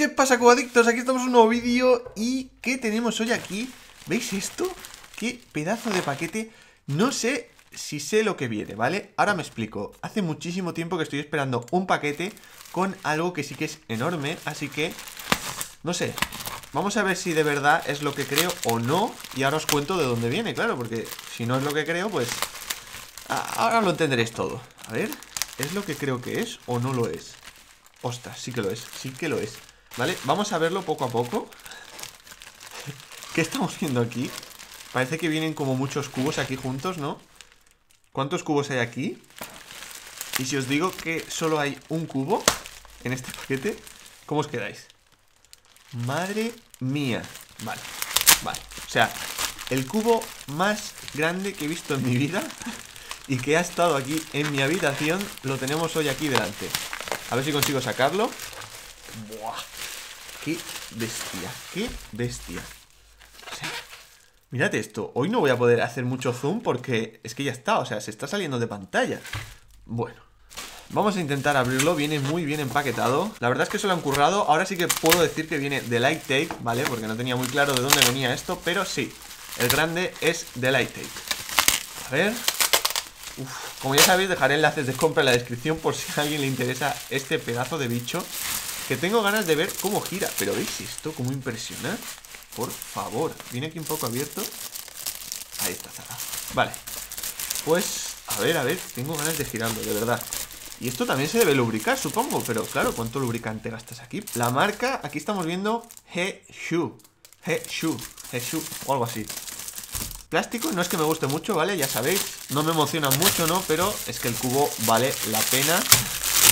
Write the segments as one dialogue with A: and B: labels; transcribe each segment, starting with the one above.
A: ¿qué pasa, cubadictos? Aquí estamos en un nuevo vídeo y ¿qué tenemos hoy aquí? ¿Veis esto? ¿Qué pedazo de paquete? No sé si sé lo que viene, ¿vale? Ahora me explico. Hace muchísimo tiempo que estoy esperando un paquete con algo que sí que es enorme, así que... No sé, Vamos a ver si de verdad es lo que creo o no Y ahora os cuento de dónde viene, claro Porque si no es lo que creo, pues... Ahora lo entenderéis todo A ver, ¿es lo que creo que es o no lo es? Ostras, sí que lo es, sí que lo es ¿Vale? Vamos a verlo poco a poco ¿Qué estamos viendo aquí? Parece que vienen como muchos cubos aquí juntos, ¿no? ¿Cuántos cubos hay aquí? Y si os digo que solo hay un cubo en este paquete, ¿cómo os quedáis? Madre mía. Vale, vale. O sea, el cubo más grande que he visto en mi vida y que ha estado aquí en mi habitación, lo tenemos hoy aquí delante. A ver si consigo sacarlo. Buah. Qué bestia, qué bestia. O sea, mirad esto. Hoy no voy a poder hacer mucho zoom porque es que ya está. O sea, se está saliendo de pantalla. Bueno. Vamos a intentar abrirlo, viene muy bien empaquetado La verdad es que se lo han currado Ahora sí que puedo decir que viene de Light Take, ¿vale? Porque no tenía muy claro de dónde venía esto Pero sí, el grande es de Light Take A ver Uf, Como ya sabéis, dejaré enlaces de compra en la descripción Por si a alguien le interesa este pedazo de bicho Que tengo ganas de ver cómo gira Pero ¿veis esto? ¿Cómo impresiona? Por favor, viene aquí un poco abierto Ahí está cerrado Vale, pues a ver, a ver, tengo ganas de girarlo, de verdad y esto también se debe lubricar, supongo Pero claro, ¿cuánto lubricante gastas aquí? La marca, aquí estamos viendo He-Shu He-Shu He-Shu, o algo así Plástico, no es que me guste mucho, ¿vale? Ya sabéis, no me emociona mucho, ¿no? Pero es que el cubo vale la pena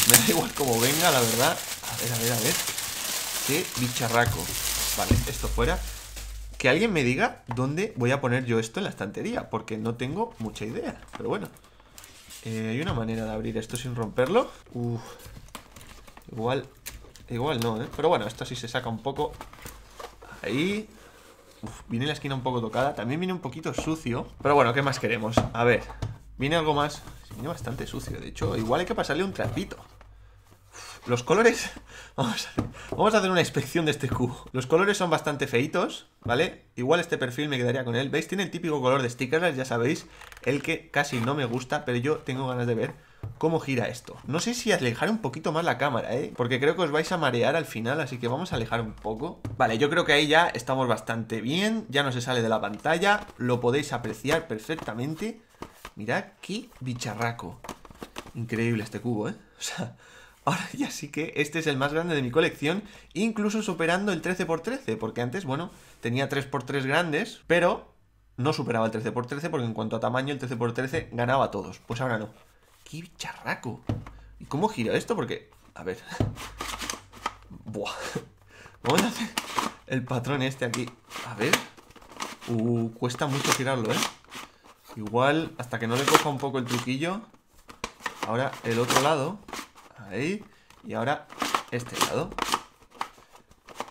A: Me da igual como venga, la verdad ver, a ver, a ver Qué bicharraco Vale, esto fuera Que alguien me diga dónde voy a poner yo esto en la estantería Porque no tengo mucha idea Pero bueno eh, hay una manera de abrir esto sin romperlo. Uf. Igual. Igual no, ¿eh? Pero bueno, esto sí se saca un poco. Ahí. Uf, viene la esquina un poco tocada. También viene un poquito sucio. Pero bueno, ¿qué más queremos? A ver. Viene algo más. Viene bastante sucio. De hecho, igual hay que pasarle un trapito. Los colores... Vamos a, hacer una inspección de este cubo. Los colores son bastante feitos, ¿vale? Igual este perfil me quedaría con él. ¿Veis? Tiene el típico color de stickers, ya sabéis. El que casi no me gusta, pero yo tengo ganas de ver cómo gira esto. No sé si alejar un poquito más la cámara, ¿eh? Porque creo que os vais a marear al final, así que vamos a alejar un poco. Vale, yo creo que ahí ya estamos bastante bien. Ya no se sale de la pantalla. Lo podéis apreciar perfectamente. Mirad qué bicharraco. Increíble este cubo, ¿eh? O sea... Ahora ya sí que este es el más grande de mi colección, incluso superando el 13x13, porque antes, bueno, tenía 3x3 grandes, pero no superaba el 13x13 porque en cuanto a tamaño el 13x13 ganaba a todos. Pues ahora no. ¡Qué charraco! ¿Y cómo gira esto? Porque, a ver... Buah. Vamos a hacer el patrón este aquí. A ver. Uh, cuesta mucho girarlo, ¿eh? Igual, hasta que no le coja un poco el truquillo. Ahora el otro lado. Ahí. Y ahora este lado.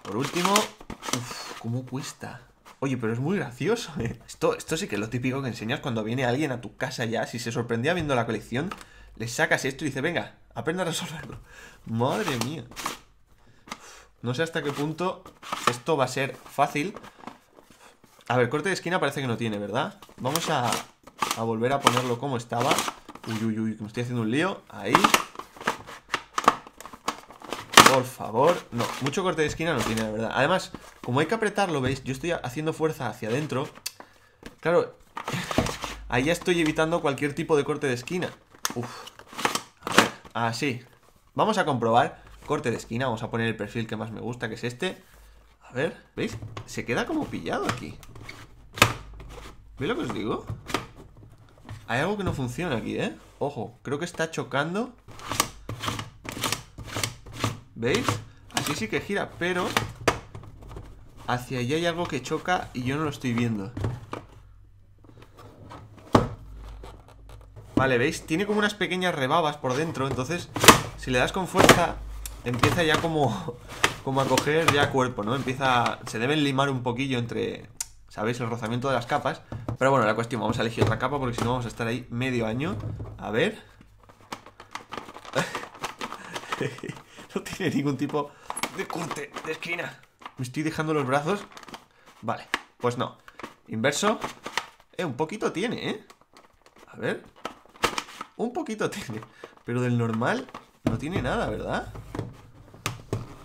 A: Por último... Uf, ¿cómo cuesta? Oye, pero es muy gracioso, ¿eh? Esto, esto sí que es lo típico que enseñas cuando viene alguien a tu casa ya. Si se sorprendía viendo la colección, le sacas esto y dice, venga, aprende a resolverlo. Madre mía. no sé hasta qué punto esto va a ser fácil. A ver, corte de esquina parece que no tiene, ¿verdad? Vamos a, a volver a ponerlo como estaba. Uy, uy, uy, que me estoy haciendo un lío. Ahí. Por favor. No, mucho corte de esquina no tiene, la verdad. Además, como hay que apretarlo, ¿veis? Yo estoy haciendo fuerza hacia adentro. Claro, ahí ya estoy evitando cualquier tipo de corte de esquina. Uf. A ver, así. Vamos a comprobar corte de esquina. Vamos a poner el perfil que más me gusta, que es este. A ver, ¿veis? Se queda como pillado aquí. ¿Veis lo que os digo? Hay algo que no funciona aquí, ¿eh? Ojo, creo que está chocando ¿Veis? Aquí sí que gira, pero Hacia allá hay algo que choca y yo no lo estoy viendo Vale, ¿veis? Tiene como unas pequeñas rebabas por dentro Entonces, si le das con fuerza Empieza ya como Como a coger ya cuerpo, ¿no? Empieza... Se deben limar un poquillo entre... ¿Sabéis? El rozamiento de las capas Pero bueno, la cuestión, vamos a elegir otra capa Porque si no vamos a estar ahí medio año A ver no tiene ningún tipo de corte de esquina. Me estoy dejando los brazos. Vale, pues no. Inverso. Eh, un poquito tiene, ¿eh? A ver. Un poquito tiene. Pero del normal no tiene nada, ¿verdad?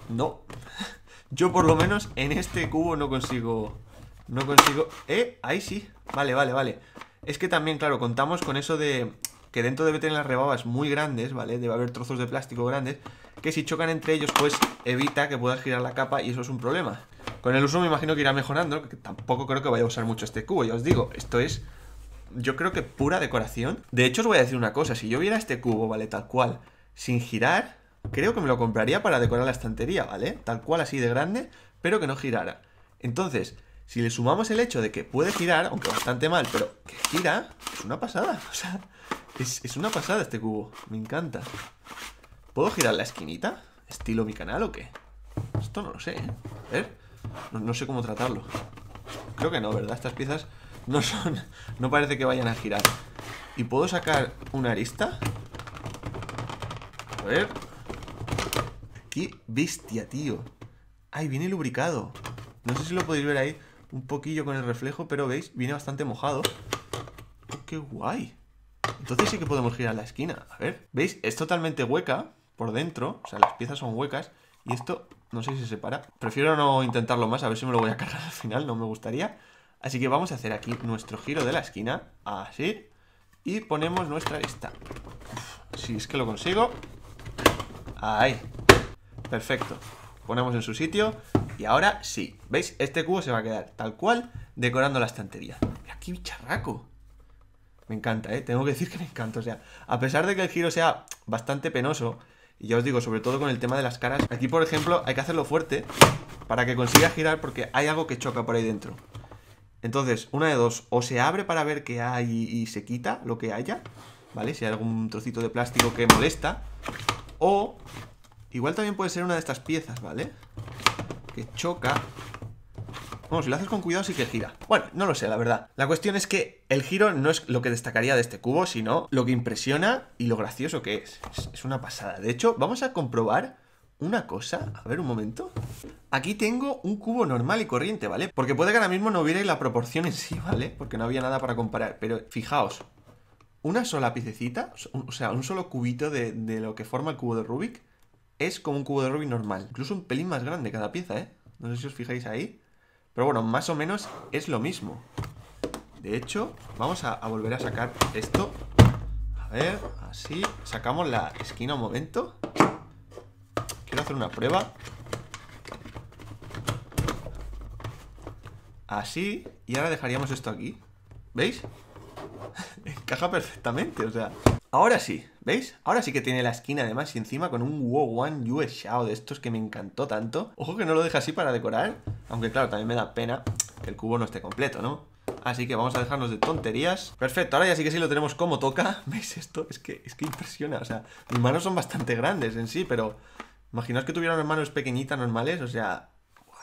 A: No. Yo por lo menos en este cubo no consigo... No consigo... Eh, ahí sí. Vale, vale, vale. Es que también, claro, contamos con eso de que dentro debe tener las rebabas muy grandes, ¿vale? Debe haber trozos de plástico grandes, que si chocan entre ellos, pues evita que puedas girar la capa y eso es un problema. Con el uso me imagino que irá mejorando, que tampoco creo que vaya a usar mucho este cubo, ya os digo, esto es, yo creo que pura decoración. De hecho, os voy a decir una cosa, si yo viera este cubo, ¿vale? Tal cual, sin girar, creo que me lo compraría para decorar la estantería, ¿vale? Tal cual así de grande, pero que no girara. Entonces, si le sumamos el hecho de que puede girar, aunque bastante mal, pero que gira, es una pasada. O sea, es, una pasada este cubo. Me encanta. ¿Puedo girar la esquinita? ¿Estilo mi canal o qué? Esto no lo sé, ¿eh? A ver. No, sé cómo tratarlo. Creo que no, ¿verdad? Estas piezas no son... No parece que vayan a girar. ¿Y puedo sacar una arista? A ver. ¡Qué bestia, tío! ¡Ay, viene lubricado! No sé si lo podéis ver ahí un poquillo con el reflejo, pero veis, viene bastante mojado. ¡Qué guay! Entonces sí que podemos girar la esquina. A ver, ¿veis? Es totalmente hueca por dentro. O sea, las piezas son huecas. Y esto, no sé si se separa. Prefiero no intentarlo más, a ver si me lo voy a cargar al final. No me gustaría. Así que vamos a hacer aquí nuestro giro de la esquina. Así. Y ponemos nuestra lista. Si es que lo consigo. Ahí. Perfecto. Ponemos en su sitio. Y ahora sí. ¿Veis? Este cubo se va a quedar tal cual decorando la estantería. Mira, qué bicharraco. Me encanta, ¿eh? Tengo que decir que me encanta. O sea, a pesar de que el giro sea bastante penoso, y ya os digo, sobre todo con el tema de las caras, aquí, por ejemplo, hay que hacerlo fuerte para que consiga girar porque hay algo que choca por ahí dentro. Entonces, una de dos, o se abre para ver qué hay y se quita lo que haya, ¿vale? Si hay algún trocito de plástico que molesta, o igual también puede ser una de estas piezas, ¿vale? Que choca bueno, si lo haces con cuidado sí que gira. Bueno, no lo sé, la verdad. La cuestión es que el giro no es lo que destacaría de este cubo, sino lo que impresiona y lo gracioso que es. Es, una pasada. De hecho, vamos a comprobar una cosa. A ver, un momento. Aquí tengo un cubo normal y corriente, ¿vale? Porque puede que ahora mismo no hubiera la proporción en sí, ¿vale? Porque no había nada para comparar. Pero fijaos, una sola piececita, o sea, un solo cubito de, de lo que forma el cubo de Rubik, es como un cubo de Rubik normal. Incluso un pelín más grande cada pieza, ¿eh? No sé si os fijáis ahí. Pero bueno, más o menos es lo mismo. De hecho, vamos a, volver a sacar esto. A ver, así. Sacamos la esquina un momento. Quiero hacer una prueba. Así. Y ahora dejaríamos esto aquí. ¿Veis? Encaja perfectamente, o sea... Ahora sí, ¿veis? Ahora sí que tiene la esquina además y encima con un WoW One US Shao de estos que me encantó tanto. Ojo que no lo deja así para decorar, aunque claro, también me da pena que el cubo no esté completo, ¿no? Así que vamos a dejarnos de tonterías. Perfecto, ahora ya sí que sí lo tenemos como toca. ¿Veis esto? Es que, es que impresiona, o sea, mis manos son bastante grandes en sí, pero... Imaginaos que tuviera unas manos pequeñitas normales, o sea,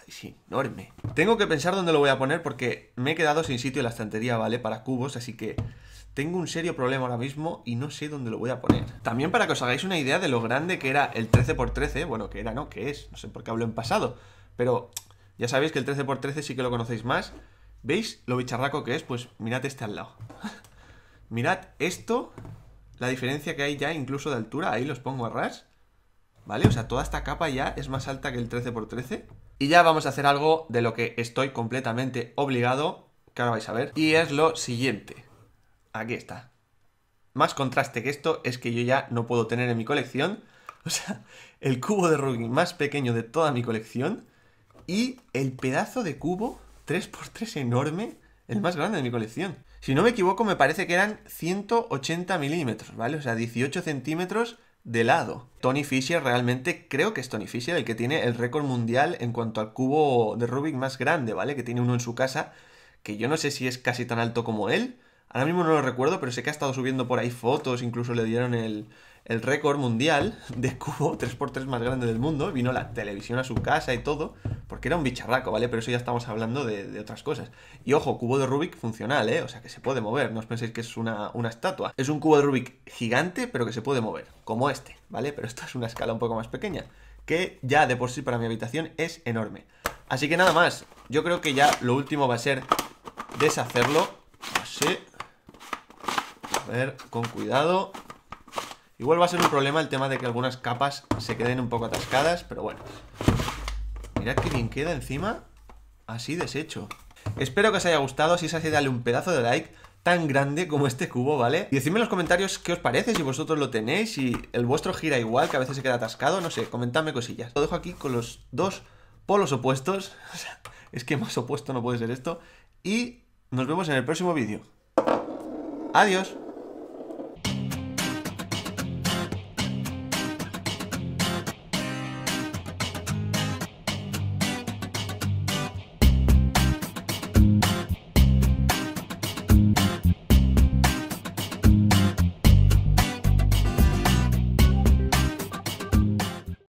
A: sí, enorme. Tengo que pensar dónde lo voy a poner porque me he quedado sin sitio en la estantería, ¿vale? Para cubos, así que tengo un serio problema ahora mismo y no sé dónde lo voy a poner. También para que os hagáis una idea de lo grande que era el 13x13, bueno, que era, no, que es, no sé por qué hablo en pasado, pero ya sabéis que el 13x13 sí que lo conocéis más. ¿Veis lo bicharraco que es? Pues mirad este al lado. mirad esto, la diferencia que hay ya incluso de altura, ahí los pongo a ras. ¿Vale? O sea, toda esta capa ya es más alta que el 13x13. Y ya vamos a hacer algo de lo que estoy completamente obligado, que ahora vais a ver. Y es lo siguiente. Aquí está. Más contraste que esto es que yo ya no puedo tener en mi colección. O sea, el cubo de Rubik más pequeño de toda mi colección. Y el pedazo de cubo 3x3 enorme, el más grande de mi colección. Si no me equivoco, me parece que eran 180 milímetros, ¿vale? O sea, 18 centímetros de lado. Tony Fisher realmente creo que es Tony Fisher el que tiene el récord mundial en cuanto al cubo de Rubik más grande, ¿vale? Que tiene uno en su casa, que yo no sé si es casi tan alto como él, Ahora mismo no lo recuerdo, pero sé que ha estado subiendo por ahí fotos, incluso le dieron el, el récord mundial de cubo 3x3 más grande del mundo. Vino la televisión a su casa y todo porque era un bicharraco, ¿vale? Pero eso ya estamos hablando de, otras cosas. Y ojo, cubo de Rubik funcional, ¿eh? O sea, que se puede mover, no os penséis que es una, una estatua. Es un cubo de Rubik gigante, pero que se puede mover, como este, ¿vale? Pero esto es una escala un poco más pequeña, que ya de por sí para mi habitación es enorme. Así que nada más, yo creo que ya lo último va a ser deshacerlo. Así. A ver, con cuidado. Igual va a ser un problema el tema de que algunas capas se queden un poco atascadas, pero bueno. Mirad qué bien queda encima, así deshecho. Espero que os haya gustado, si es así dale un pedazo de like tan grande como este cubo, ¿vale? Y decidme en los comentarios qué os parece, si vosotros lo tenéis, si el vuestro gira igual, que a veces se queda atascado, no sé, comentadme cosillas. Lo dejo aquí con los dos polos opuestos, es que más opuesto no puede ser esto, y nos vemos en el próximo vídeo. Adiós.